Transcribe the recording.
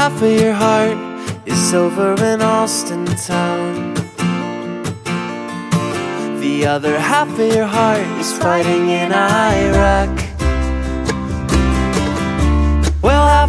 half of your heart is over in Austin town. The other half of your heart is fighting in Iowa.